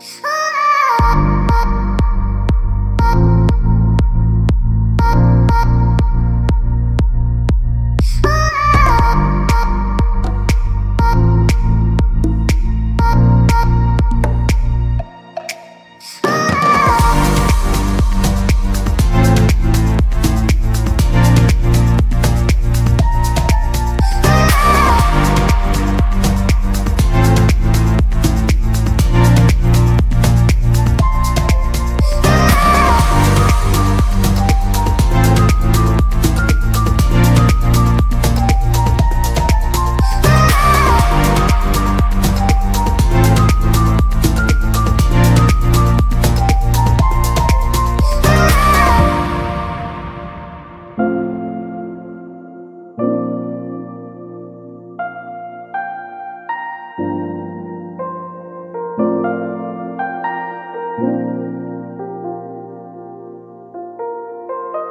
あ